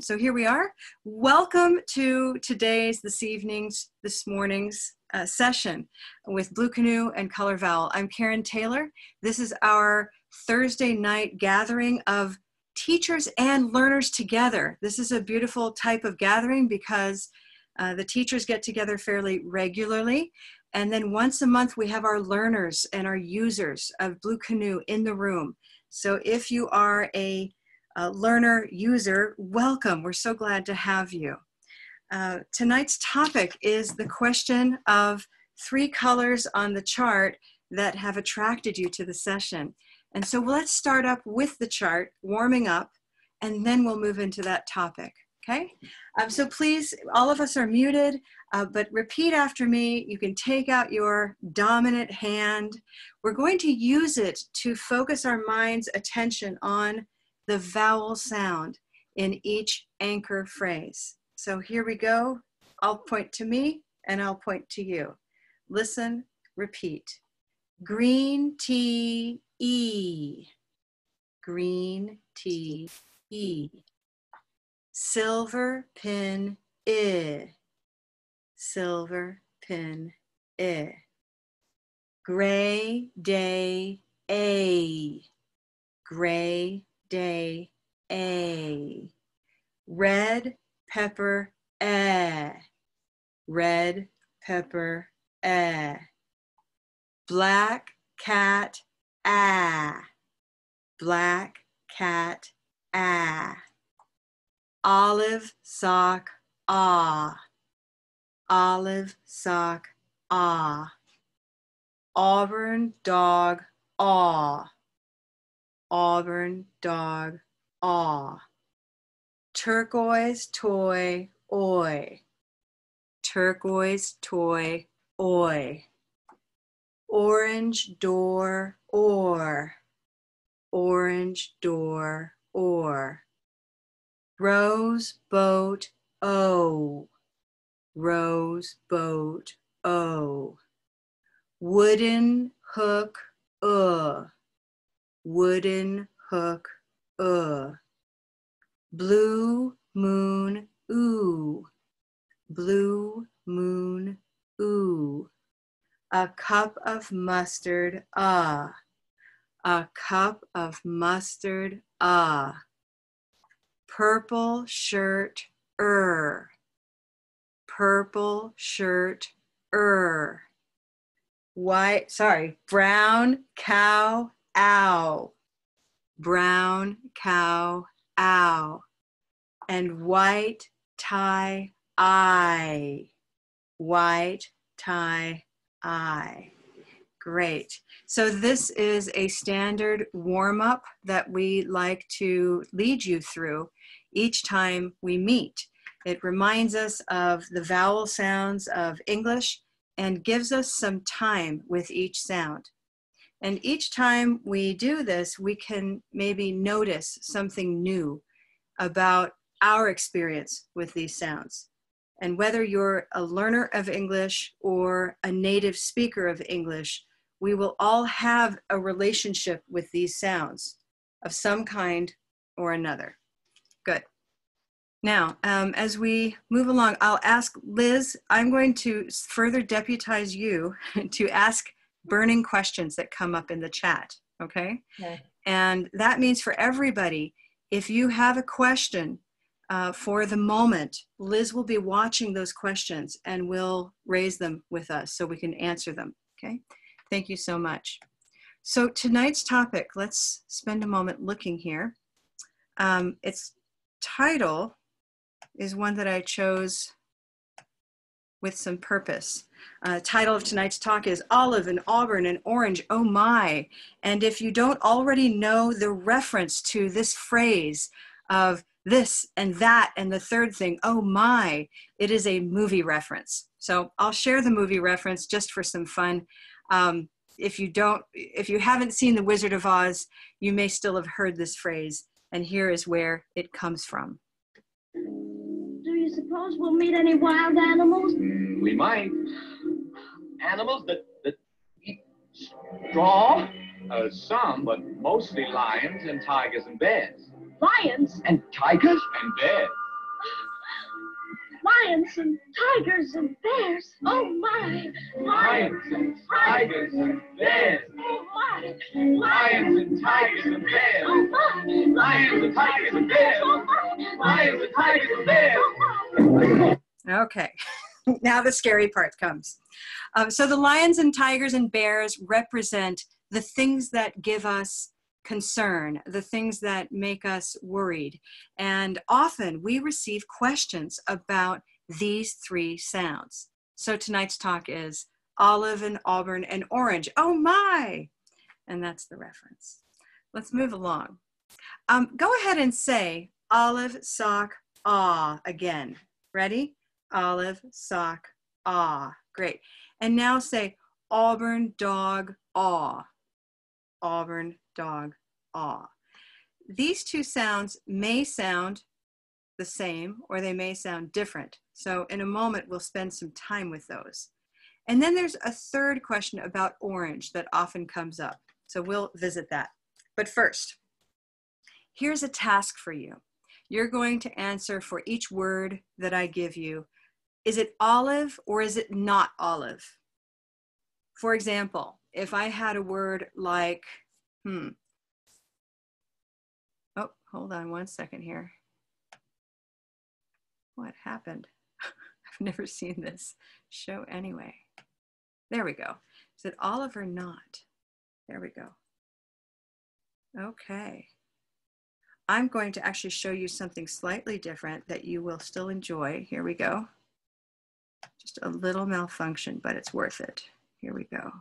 So here we are. Welcome to today's, this evening's, this morning's uh, session with Blue Canoe and Color Vowel. I'm Karen Taylor. This is our Thursday night gathering of teachers and learners together. This is a beautiful type of gathering because uh, the teachers get together fairly regularly. And then once a month, we have our learners and our users of Blue Canoe in the room. So if you are a uh, learner, user, welcome. We're so glad to have you. Uh, tonight's topic is the question of three colors on the chart that have attracted you to the session. And so let's start up with the chart, warming up, and then we'll move into that topic. Okay? Um, so please, all of us are muted, uh, but repeat after me. You can take out your dominant hand. We're going to use it to focus our mind's attention on the vowel sound in each anchor phrase. So here we go. I'll point to me and I'll point to you. Listen, repeat. Green tea, E. Green tea, E. Silver pin, I. Silver pin, I. Gray day, A. Gray day A. Red pepper eh. Red pepper eh. Black cat ah. Black cat ah. Olive sock ah. Olive sock ah. Auburn dog ah auburn dog. Aw. Turquoise toy. Oi turquoise toy. Oi orange door. Or. Orange door. Or. Rose boat. O. Rose boat. O. Wooden hook. Uh wooden hook, uh. Blue moon, ooh. Blue moon, ooh. A cup of mustard, ah. A cup of mustard, ah. Purple shirt, er. Purple shirt, er. White, sorry, brown cow, ow, brown cow, ow, and white tie, I, white tie, I. Great. So this is a standard warm up that we like to lead you through each time we meet. It reminds us of the vowel sounds of English and gives us some time with each sound. And each time we do this, we can maybe notice something new about our experience with these sounds. And whether you're a learner of English or a native speaker of English, we will all have a relationship with these sounds of some kind or another. Good. Now, um, as we move along, I'll ask Liz, I'm going to further deputize you to ask burning questions that come up in the chat. Okay. okay. And that means for everybody, if you have a question uh, for the moment, Liz will be watching those questions and will raise them with us so we can answer them. Okay. Thank you so much. So tonight's topic, let's spend a moment looking here. Um, its title is one that I chose with some purpose. Uh, title of tonight's talk is Olive and Auburn and Orange, oh my. And if you don't already know the reference to this phrase of this and that and the third thing, oh my, it is a movie reference. So I'll share the movie reference just for some fun. Um, if you don't, if you haven't seen The Wizard of Oz, you may still have heard this phrase, and here is where it comes from suppose we'll meet any wild animals? Mm, we might. Animals that, that eat straw? Uh, some, but mostly lions and tigers and bears. Lions? And tigers? And bears. lions and tigers and bears. Oh my! Lions and tigers and bears. Oh my! Lions and tigers and bears. Oh my! Lions and tigers and bears. Oh my! Lions and tigers and bears. Okay, now the scary part comes. Um, so the lions and tigers and bears represent the things that give us concern, the things that make us worried. And often we receive questions about these three sounds. So tonight's talk is olive and auburn and orange. Oh my! And that's the reference. Let's move along. Um, go ahead and say olive, sock, ah again. Ready? Olive, sock, ah. Great. And now say auburn, dog, ah. Auburn, dog, ah. These two sounds may sound the same or they may sound different. So in a moment, we'll spend some time with those. And then there's a third question about orange that often comes up. So we'll visit that. But first, here's a task for you. You're going to answer for each word that I give you. Is it olive or is it not olive? For example, if I had a word like, hmm, oh, hold on one second here. What happened? I've never seen this show anyway. There we go. Is it olive or not? There we go. Okay. I'm going to actually show you something slightly different that you will still enjoy. Here we go. Just a little malfunction, but it's worth it. Here we go.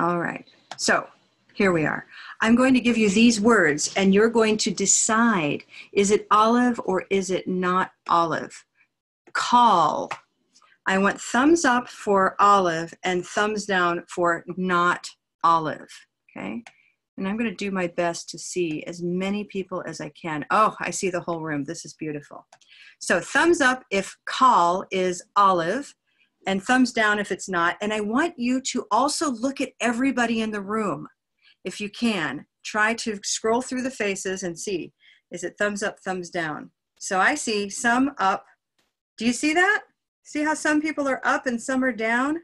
All right, so here we are. I'm going to give you these words and you're going to decide, is it olive or is it not olive? Call. I want thumbs up for olive and thumbs down for not olive, okay? And I'm gonna do my best to see as many people as I can. Oh, I see the whole room. This is beautiful. So thumbs up if call is olive and thumbs down if it's not. And I want you to also look at everybody in the room. If you can, try to scroll through the faces and see, is it thumbs up, thumbs down? So I see some up. Do you see that? See how some people are up and some are down?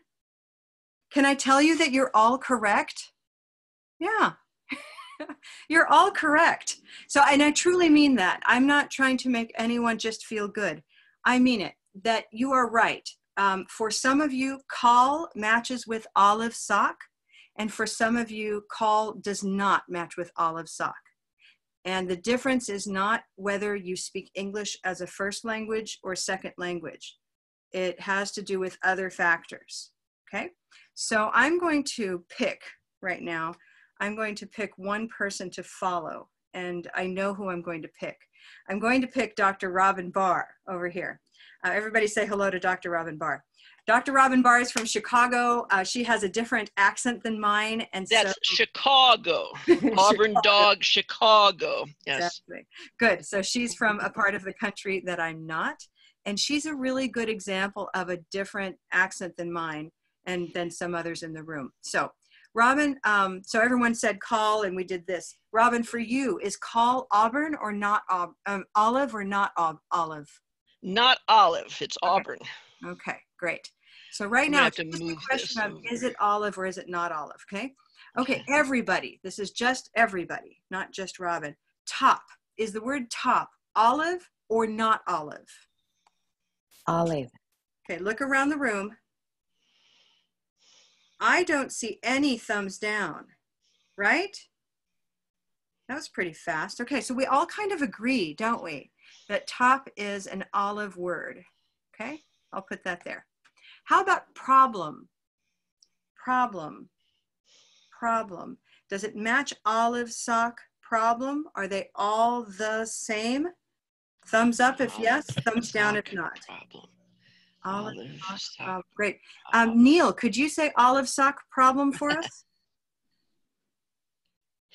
Can I tell you that you're all correct? Yeah, You're all correct. So, and I truly mean that. I'm not trying to make anyone just feel good. I mean it, that you are right. Um, for some of you, call matches with olive sock. And for some of you, call does not match with olive sock. And the difference is not whether you speak English as a first language or second language. It has to do with other factors. Okay? So I'm going to pick right now I'm going to pick one person to follow, and I know who I'm going to pick. I'm going to pick Dr. Robin Barr over here. Uh, everybody say hello to Dr. Robin Barr. Dr. Robin Barr is from Chicago. Uh, she has a different accent than mine, and That's so Chicago. Auburn Chicago. Dog, Chicago. Yes. Exactly. Good. So she's from a part of the country that I'm not, and she's a really good example of a different accent than mine, and than some others in the room. So Robin, um, so everyone said call and we did this. Robin, for you, is call Auburn or not um, olive or not olive? Not olive, it's Auburn. Okay, great. So right now, it's just a question of is it olive or is it not olive? Okay. Okay, Okay. everybody. This is just everybody, not just Robin. Top is the word top olive or not olive? Olive. Okay, look around the room. I don't see any thumbs down, right? That was pretty fast. Okay, so we all kind of agree, don't we, that top is an olive word. Okay, I'll put that there. How about problem? Problem. Problem. Does it match olive sock problem? Are they all the same? Thumbs up if yes, thumbs down if not. Problem. Olive Olive sock sock problem. Great. Um, Neil, could you say olive sock problem for us?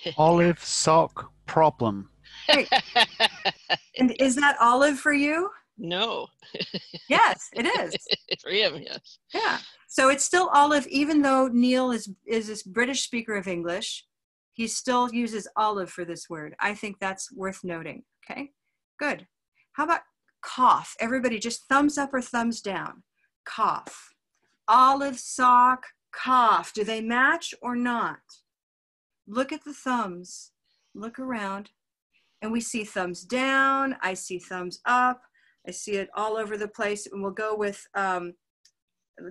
Olive sock problem. and is that olive for you? no, Yes, it is. for him, yes. Yeah. So it's still olive, even though Neil is is this British speaker of English. he still uses olive for this word. I think that's worth noting. Okay, good. How about cough? Everybody just thumbs up or thumbs down. Cough. Olive, sock, cough. Do they match or not? Look at the thumbs. Look around. And we see thumbs down. I see thumbs up. I see it all over the place. And we'll go with um,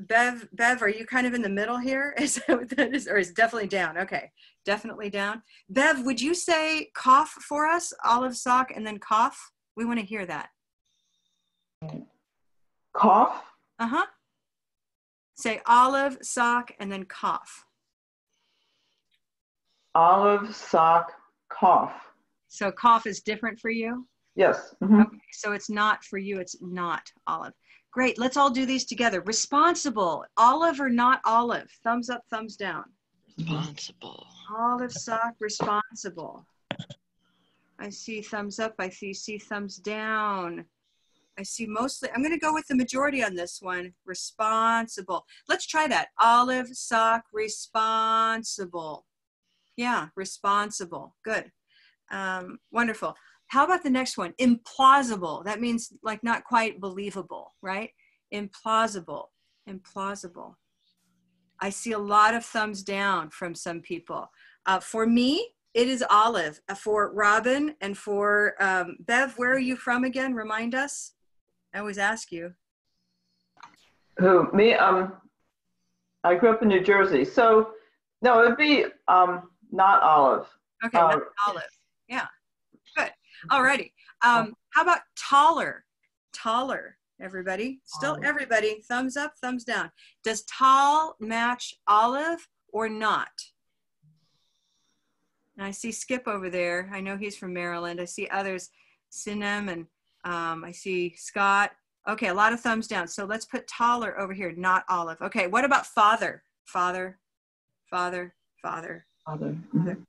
Bev. Bev, are you kind of in the middle here? Is that what that is? Or is definitely down? Okay, definitely down. Bev, would you say cough for us? Olive sock and then cough? We want to hear that. Cough. Uh huh. Say olive, sock, and then cough. Olive, sock, cough. So cough is different for you? Yes. mhm. Okay, so it's not for you, it's not olive. Great, let's all do these together. Responsible, olive or not olive? Thumbs up, thumbs down. Responsible. Olive sock, responsible. I see thumbs up, I see, see thumbs down. I see mostly, I'm gonna go with the majority on this one, responsible. Let's try that. Olive sock, responsible. Yeah, responsible, good. Um, wonderful. How about the next one? Implausible. That means like not quite believable, right? Implausible. Implausible. I see a lot of thumbs down from some people. Uh, for me, it is olive. Uh, for Robin and for um, Bev, where are you from again? Remind us. I always ask you. Who me? Um, I grew up in New Jersey, so no, it'd be um not olive. Okay, Uh, not olive. Yeah, good. Alrighty. Um, how about taller? Taller, everybody. Still Taller. everybody. Thumbs up, thumbs down. Does tall match olive or not? And I see Skip over there. I know he's from Maryland. I see others, Sinem and um, I see Scott. Okay, a lot of thumbs down. So let's put taller over here, not olive. Okay, what about father? Father, father, father. Mhm.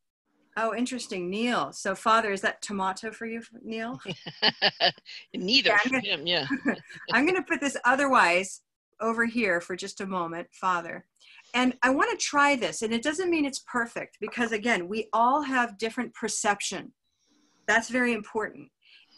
Oh, interesting. Neil. So father, is that tomato for you, Neil? Neither Yeah, I'm gonna- him, yeah. I'm going to put this otherwise over here for just a moment, father. And I want to try this. And it doesn't mean it's perfect because, again, we all have different perception. That's very important.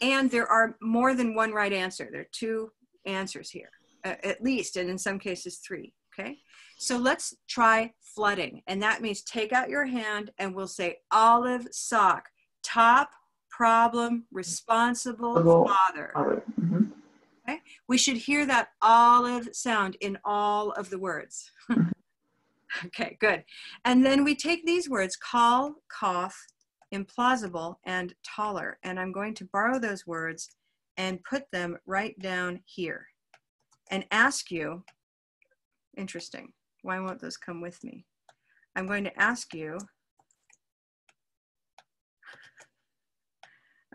And there are more than one right answer. There are two answers here, at least, and in some cases, three. Okay. So let's try flooding. And that means take out your hand and we'll say olive sock, top, problem, responsible, father Other. mhm. we should hear that olive sound in all of the words. okay, good. And then we take these words call, cough, implausible, and taller. And I'm going to borrow those words and put them right down here and ask you interesting, why won't those come with me? I'm going to ask you.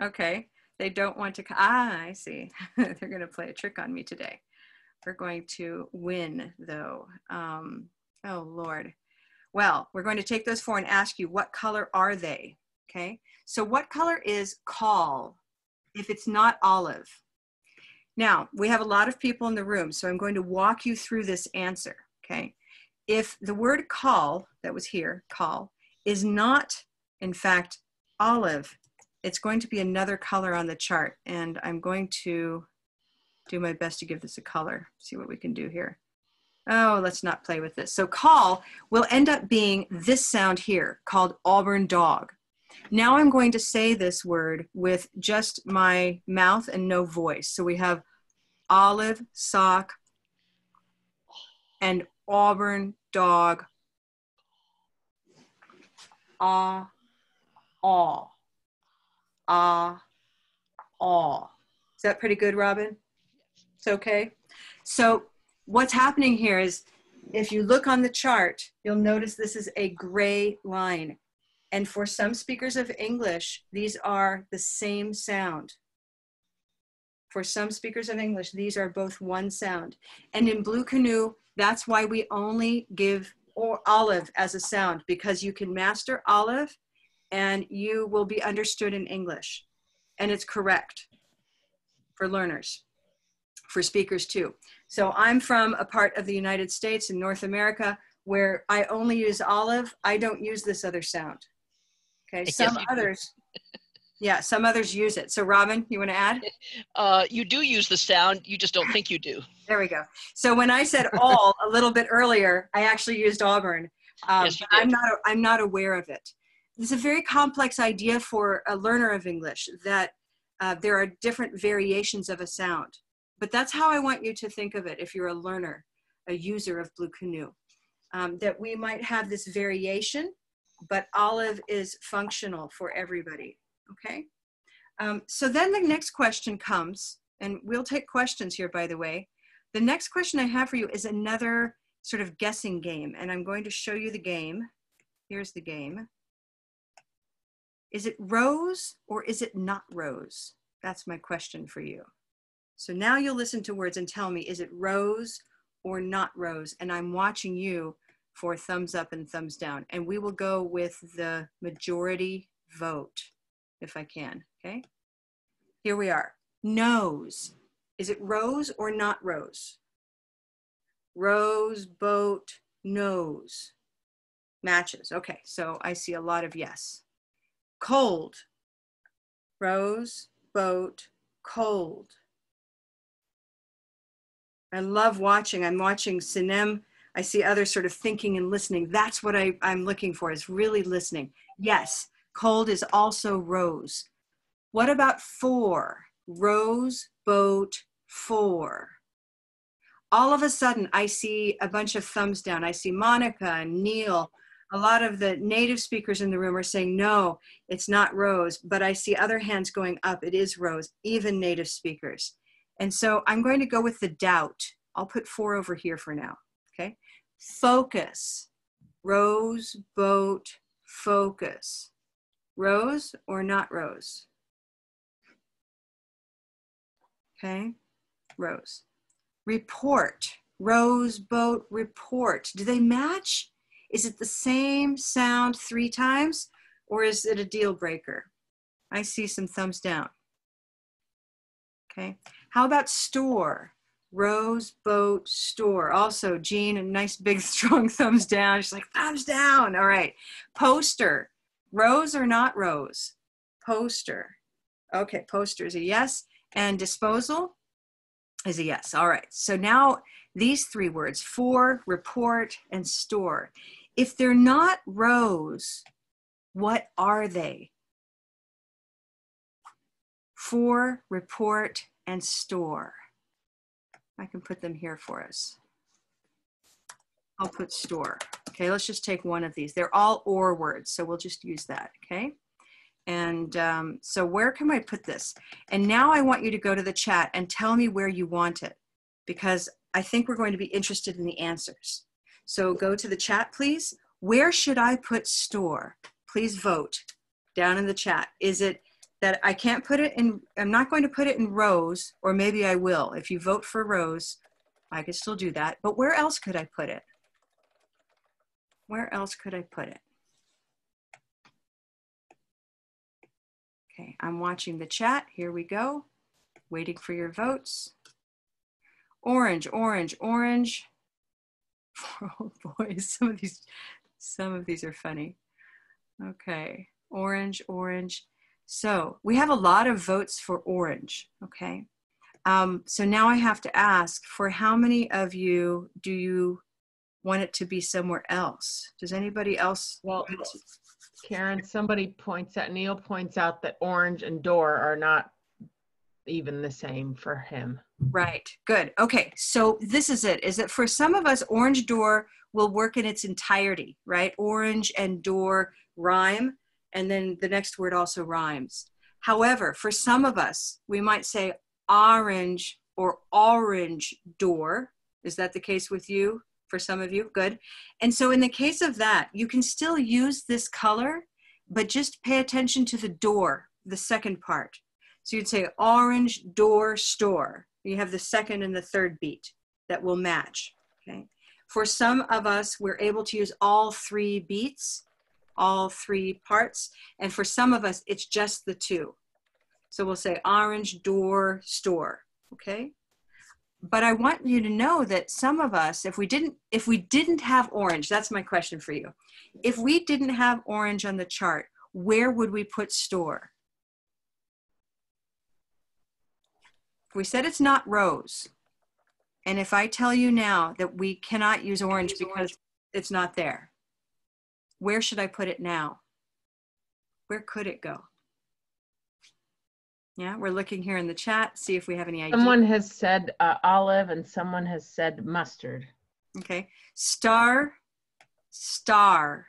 Okay, they don't want to. Ah, I see. They're going to play a trick on me today. We're going to win, though. Um, oh, Lord. Well, we're going to take those four and ask you, what color are they? Okay. So, what color is call if it's not olive? Now, we have a lot of people in the room, so I'm going to walk you through this answer. Okay. If the word call that was here, call, is not, in fact, olive, it's going to be another color on the chart. And I'm going to do my best to give this a color, see what we can do here. Oh, let's not play with this. So call will end up being this sound here called Auburn dog. Now I'm going to say this word with just my mouth and no voice. So we have olive, sock, and Auburn dog. Ah, aw, ah, aw. Is that pretty good, Robin? It's okay. So what's happening here is if you look on the chart, you'll notice this is a gray line. And for some speakers of English, these are the same sound. For some speakers of English, these are both one sound. And in Blue Canoe, that's why we only give or olive as a sound because you can master olive and you will be understood in English. And it's correct for learners, for speakers too. So I'm from a part of the United States in North America where I only use olive. I don't use this other sound. Okay, some others, yeah, some others use it. So, Robin, you want to add? Uh, you do use the sound, you just don't think you do. There we go. So when I said all a little bit earlier, I actually used Auburn. Um, Yes, I'm not. I'm not aware of it. It's a very complex idea for a learner of English that uh, there are different variations of a sound. But that's how I want you to think of it if you're a learner, a user of Blue Canoe. Um, that we might have this variation, but Olive is functional for everybody. Okay. Um, so then the next question comes, and we'll take questions here, by the way. The next question I have for you is another sort of guessing game, and I'm going to show you the game. Here's the game. Is it rose or is it not rose? That's my question for you. So now you'll listen to words and tell me, is it rose or not rose? And I'm watching you for thumbs up and thumbs down. And we will go with the majority vote, if I can, okay? Here we are. Nose. Is it rose or not rose? Rose, boat, nose. Matches. Okay, so I see a lot of yes. Cold. Rose, boat, cold. I love watching. I'm watching Sinem. I see others sort of thinking and listening. That's what I, I'm looking for is really listening. Yes, cold is also rose. What about four? Rose, boat, four. All of a sudden, I see a bunch of thumbs down. I see Monica and Neil. A lot of the native speakers in the room are saying, no, it's not Rose. But I see other hands going up. It is Rose, even native speakers. And so I'm going to go with the doubt. I'll put four over here for now. Okay. Focus. Rose, boat, focus. Rose or not Rose? Okay. Rose. Report. Rose, boat, report. Do they match? Is it the same sound three times or is it a deal breaker? I see some thumbs down. Okay. How about store? Rose boat store. Also, Jean, a nice big strong thumbs down. She's like, thumbs down. All right. Poster. Rose or not rose? Poster. Okay, poster is a yes. And disposal is a yes. All right. So now these three words for, report, and store. If they're not rose, what are they? For, report, and store. I can put them here for us. I'll put store. Okay, let's just take one of these. They're all or words, so we'll just use that, okay? And um, so where can I put this? And now I want you to go to the chat and tell me where you want it because I think we're going to be interested in the answers. So go to the chat, please. Where should I put store? Please vote down in the chat. Is it that I can't put it in, I'm not going to put it in rose, or maybe I will. If you vote for rose, I could still do that. But where else could I put it? Where else could I put it? Okay, I'm watching the chat. Here we go. Waiting for your votes. Orange, orange, orange. Oh boy, some of these, some of these are funny. Okay, orange, orange. So we have a lot of votes for orange, okay? Um, so now I have to ask, for how many of you do you want it to be somewhere else? Does anybody else? Well, Karen, somebody points out, Neil points out that orange and door are not even the same for him. Right, good. Okay, so this is it, is that for some of us, orange door will work in its entirety, right? Orange and door rhyme, and then the next word also rhymes. However, for some of us, we might say orange or orange door. Is that the case with you? For some of you, good. And so in the case of that, you can still use this color, but just pay attention to the door, the second part. So you'd say orange door store. You have the second and the third beat that will match. Okay. For some of us, we're able to use all three beats, all three parts. And for some of us, it's just the two. So we'll say orange door store. Okay. But I want you to know that some of us, if we didn't, if we didn't have orange, that's my question for you. If we didn't have orange on the chart, where would we put store? If we said it's not rose, and if I tell you now that we cannot use orange because it's not there, where should I put it now? Where could it go? Yeah, we're looking here in the chat, see if we have any ideas. Someone has said uh, olive and someone has said mustard. Okay, star, star.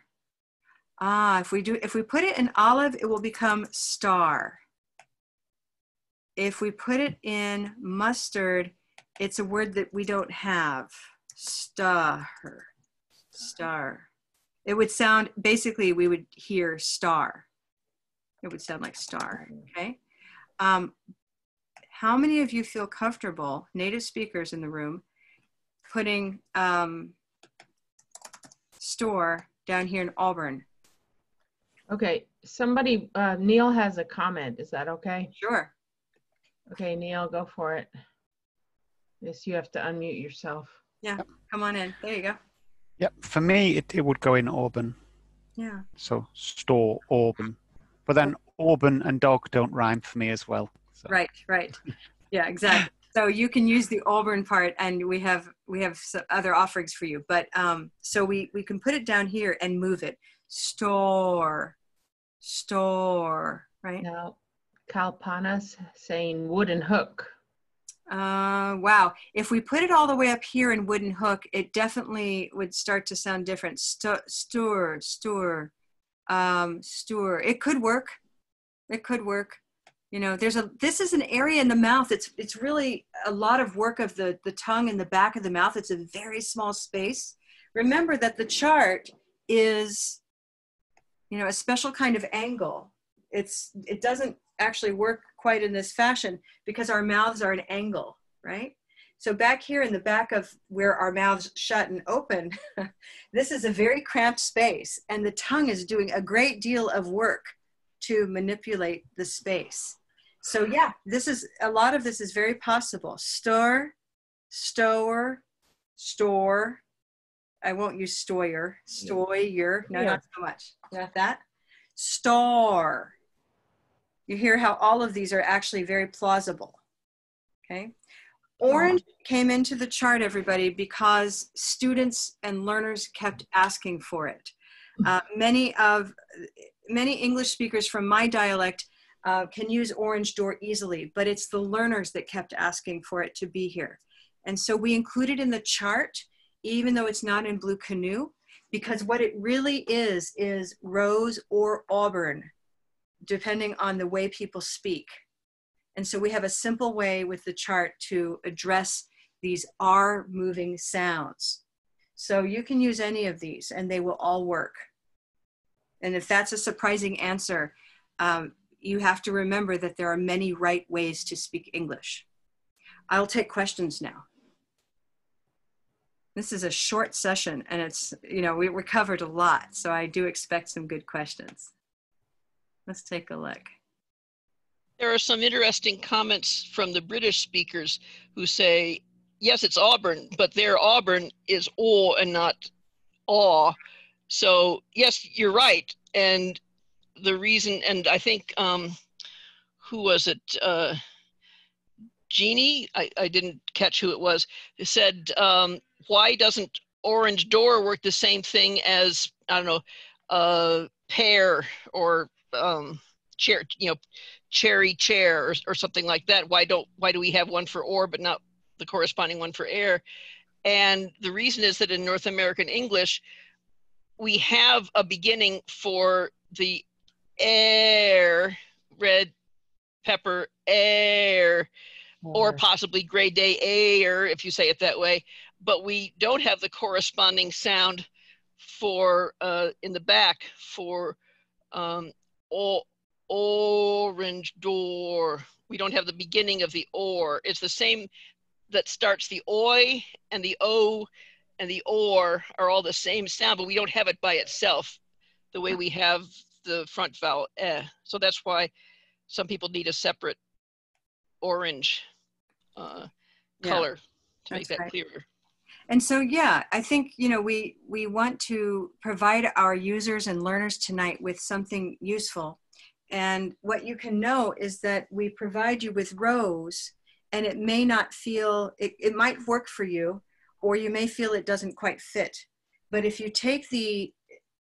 Ah, if we do, if we put it in olive, it will become star. If we put it in mustard, it's a word that we don't have. Star, star. It would sound, basically, we would hear star. It would sound like star, okay? Um, how many of you feel comfortable, native speakers in the room, putting um, store down here in Auburn? Okay, somebody, uh, Neil has a comment. Is that okay? Sure. Okay, Neil, go for it. Yes, you have to unmute yourself. Yeah, come on in. There you go. Yep. For me, it, it would go in Auburn. Yeah. So store Auburn. But then Auburn and dog don't rhyme for me as well. So. Right, right. Yeah, exactly. So you can use the Auburn part, and we have we have some other offerings for you. But um, so we we can put it down here and move it. Store, store, right? Now, Kalpana's saying wooden hook. Uh, wow. If we put it all the way up here in wooden hook, it definitely would start to sound different. Stu- stir, stir, um, stir. It could work. It could work. You know, there's a. This is an area in the mouth. It's it's really a lot of work of the the tongue in the back of the mouth. It's a very small space. Remember that the chart is, you know, a special kind of angle. It's it doesn't actually work quite in this fashion because our mouths are an angle, right? So back here in the back of where our mouths shut and open, this is a very cramped space and the tongue is doing a great deal of work to manipulate the space. So yeah, this is, a lot of this is very possible. Store, stower, store. I won't use stoyer, stoyer, no, Yeah. not so much. Not that. Store. You hear how all of these are actually very plausible. Okay. Orange came into the chart, everybody, because students and learners kept asking for it. Uh, many of many English speakers from my dialect uh, can use orange door easily, but it's the learners that kept asking for it to be here. And so we include it in the chart, even though it's not in blue canoe, because what it really is is rose or auburn, depending on the way people speak. And so we have a simple way with the chart to address these R moving sounds. So you can use any of these and they will all work. And if that's a surprising answer, um, you have to remember that there are many right ways to speak English. I'll take questions now. This is a short session and it's, you know, we, we covered a lot. So I do expect some good questions. Let's take a look. There are some interesting comments from the British speakers who say, yes, it's Auburn, but their Auburn is aw and not aw. So yes, you're right. And the reason, and I think, um, who was it? Uh, Jeannie, I, I didn't catch who it was, said, um, why doesn't orange door work the same thing as, I don't know, uh, pear or um, chair, you know, cherry chair or, or something like that. Why don't why do we have one for or but not the corresponding one for air? And the reason is that in North American English, we have a beginning for the air, red pepper air, or possibly gray day air if you say it that way. But we don't have the corresponding sound for uh, in the back for um, o- orange door. We don't have the beginning of the or. It's the same that starts the oi and the o and the or are all the same sound, but we don't have it by itself the way we have the front vowel eh. So that's why some people need a separate orange uh, Yeah, color to make that right. clearer. And so, yeah, I think you know we we want to provide our users and learners tonight with something useful. And what you can know is that we provide you with rose, and it may not feel it, it might work for you, or you may feel it doesn't quite fit. But if you take the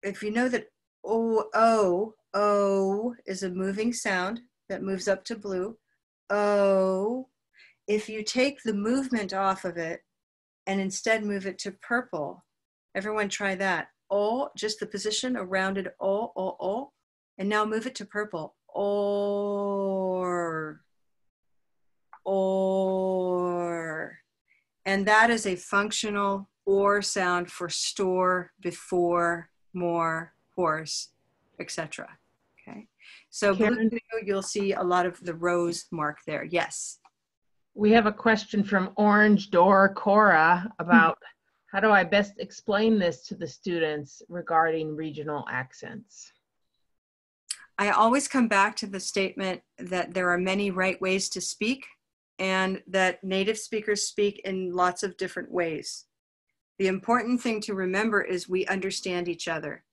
if you know that O O O is a moving sound that moves up to blue, O, if you take the movement off of it and instead move it to purple, everyone try that. O, just the position, a rounded O, O, O, and now move it to purple. Or, or. And that is a functional or sound for store, before, more, horse, etc. Okay. So Karen? blue, you'll see a lot of the rose mark there. Yes. We have a question from Orange Door Cora about hmm. how do I best explain this to the students regarding regional accents? I always come back to the statement that there are many right ways to speak and that native speakers speak in lots of different ways. The important thing to remember is we understand each other.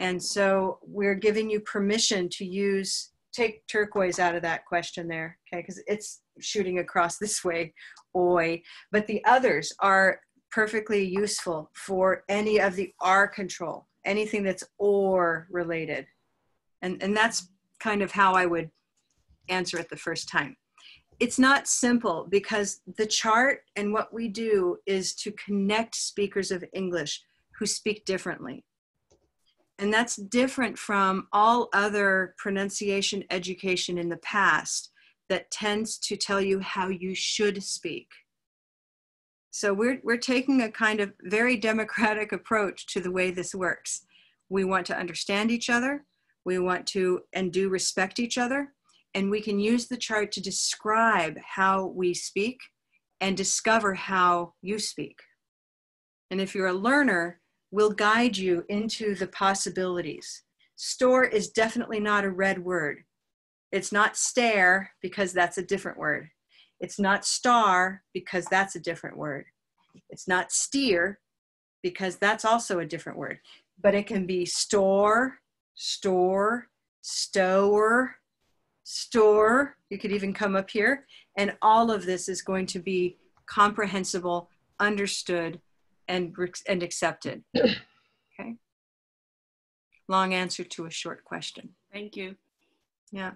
And so we're giving you permission to use, take turquoise out of that question there, okay? Because it's shooting across this way, oi. But the others are perfectly useful for any of the R control, anything that's or related. And, and that's kind of how I would answer it the first time. It's not simple because the chart and what we do is to connect speakers of English who speak differently. And that's different from all other pronunciation education in the past that tends to tell you how you should speak. So we're, we're taking a kind of very democratic approach to the way this works. We want to understand each other. We want to and do respect each other. And we can use the chart to describe how we speak and discover how you speak. And if you're a learner, we'll guide you into the possibilities. Store is definitely not a red word. It's not stare because that's a different word. It's not star because that's a different word. It's not steer because that's also a different word. But it can be store, store, stower, store. You could even come up here. And all of this is going to be comprehensible, understood, and, and accepted. Okay. Long answer to a short question. Thank you. Yeah.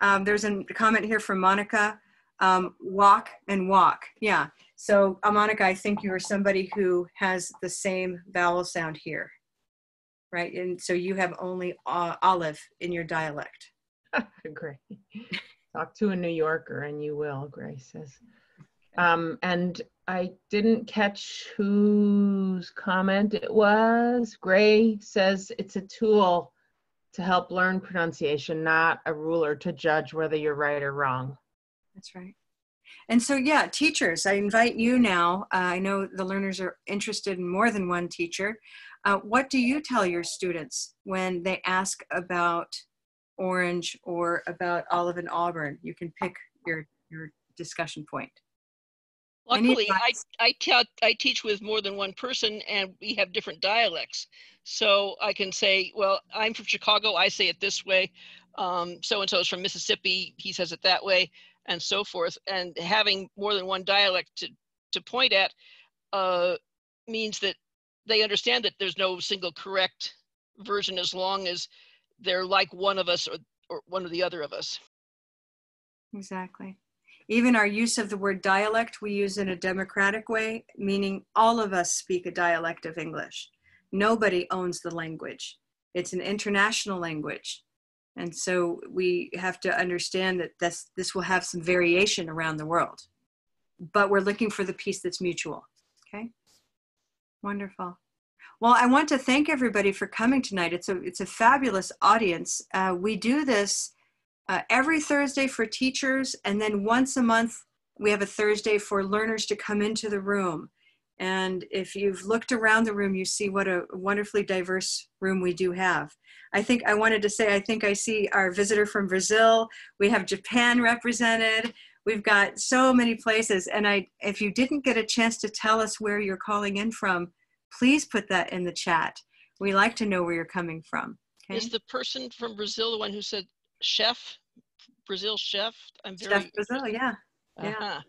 Um, there's a comment here from Monica. Um, walk and walk. Yeah. So, uh, Monica, I think you are somebody who has the same vowel sound here, right? And so you have only uh, olive in your dialect. Great. Talk to a New Yorker and you will, Grace says. Um, and I didn't catch whose comment it was. Gray says it's a tool to help learn pronunciation, not a ruler to judge whether you're right or wrong. That's right. And so, yeah, teachers, I invite you now. Uh, I know the learners are interested in more than one teacher. Uh, what do you tell your students when they ask about Orange or about Olive and Auburn? You can pick your, your discussion point. Luckily, I. I, te- I teach with more than one person and we have different dialects. So I can say, well, I'm from Chicago, I say it this way. Um, so and so is from Mississippi, he says it that way, and so forth. And having more than one dialect to, to point at uh, means that they understand that there's no single correct version as long as they're like one of us or, or one or the other of us. Exactly. Even our use of the word dialect, we use in a democratic way, meaning all of us speak a dialect of English. Nobody owns the language. It's an international language. And so we have to understand that this, this will have some variation around the world. But we're looking for the piece that's mutual. Okay? Wonderful. Well, I want to thank everybody for coming tonight. It's a, it's a fabulous audience. Uh, we do this uh, every Thursday for teachers, and then once a month, we have a Thursday for learners to come into the room. And if you've looked around the room, you see what a wonderfully diverse room we do have. I think I wanted to say, I think I see our visitor from Brazil. We have Japan represented. We've got so many places. And I, if you didn't get a chance to tell us where you're calling in from, please put that in the chat. We like to know where you're coming from. Okay. Is the person from Brazil the one who said chef? Brazil chef? I'm very Chef Brazil, yeah. yeah. Uh-huh.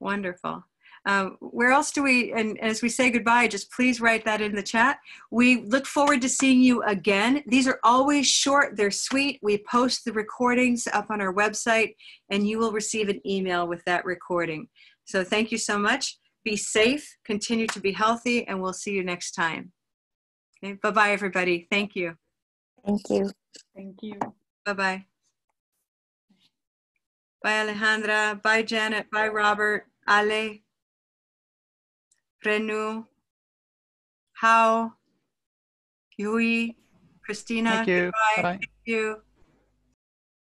Wonderful. Um, where else do we, and as we say goodbye, just please write that in the chat. We look forward to seeing you again. These are always short, they're sweet. We post the recordings up on our website, and you will receive an email with that recording. So thank you so much. Be safe, continue to be healthy, and we'll see you next time. Okay, bye bye, everybody. Thank you. Thank you. Thank you. Bye bye. Bye, Alejandra. Bye, Janet. Bye, Robert. Ale. Renu. How. Yui. Christina. Thank you. Goodbye. Bye. Thank you.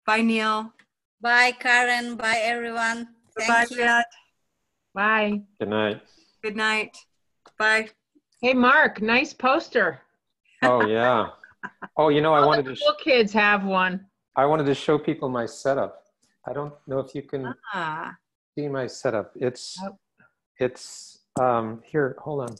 Bye, Neil. Bye, Karen. Bye, everyone. Goodbye, Thank you. Riyadh. Bye. Good night. Good night. Bye. Hey, Mark, nice poster. Oh yeah. Oh, you know, I wanted the to. cool kids have one. I wanted to show people my setup. I don't know if you can Ah, see my setup. It's Nope. it's um here. Hold on.